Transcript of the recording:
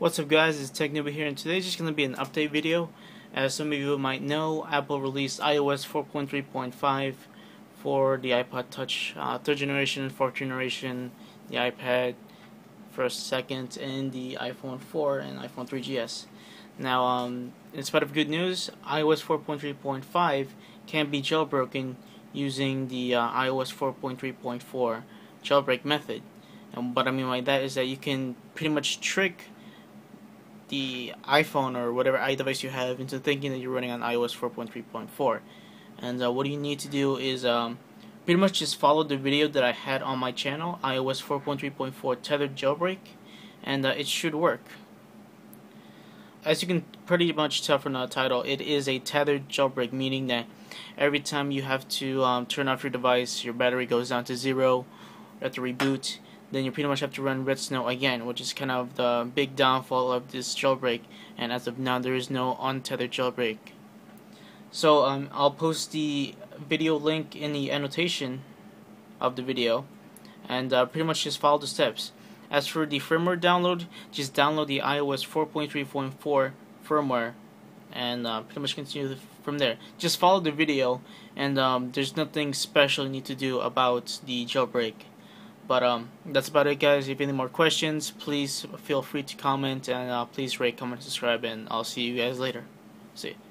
What's up guys, it's TechNewbie here and today's just going to be an update video. As some of you might know, Apple released iOS 4.3.5 for the iPod Touch uh, 3rd generation, 4th generation, the iPad first, second, and the iPhone 4 and iPhone 3GS. Now, um, in spite of good news, iOS 4.3.5 can be jailbroken using the uh, iOS 4.3.4 jailbreak method. And what I mean by that is that you can pretty much trick the iPhone or whatever iDevice you have into thinking that you're running on iOS 4.3.4. And uh, what you need to do is um, pretty much just follow the video that I had on my channel, iOS 4.3.4 tethered jailbreak, and uh, it should work. As you can pretty much tell from the title, it is a tethered jailbreak, meaning that every time you have to um, turn off your device, your battery goes down to zero, you have to reboot, then you pretty much have to run redsn0w again, which is kind of the big downfall of this jailbreak. And as of now, there is no untethered jailbreak. So um, I'll post the video link in the annotation of the video, and uh, pretty much just follow the steps. As for the firmware download, just download the iOS 4.3.4 firmware, and uh, pretty much continue from there. Just follow the video, and um, there's nothing special you need to do about the jailbreak. But um, that's about it, guys. If you have any more questions, please feel free to comment and uh, please rate, comment, subscribe, and I'll see you guys later. See you.